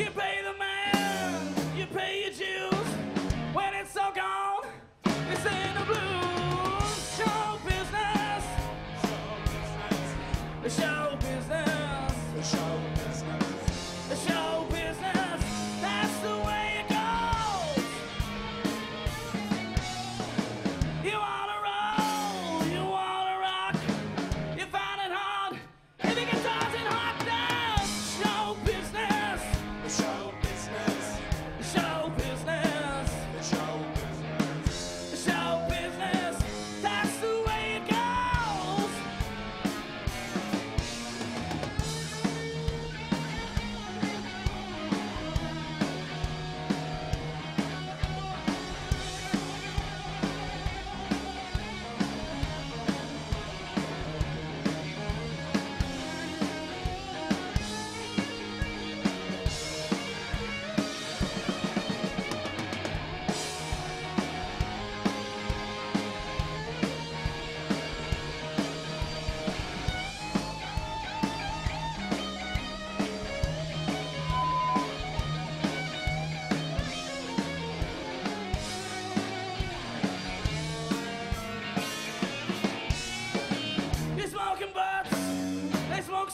Get back!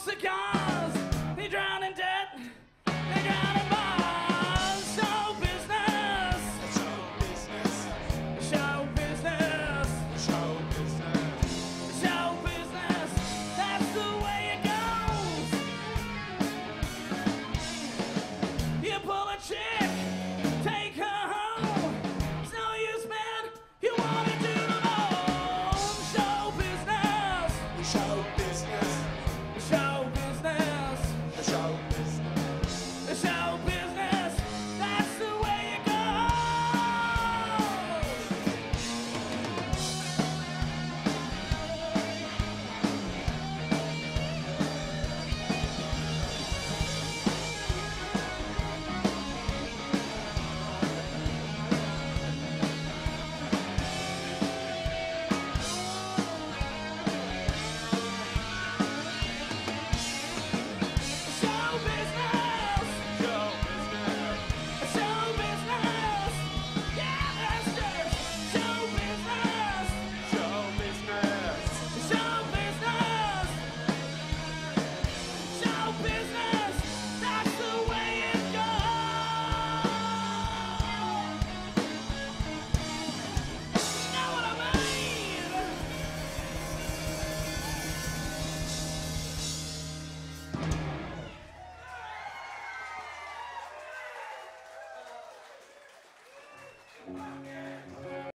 Cigar.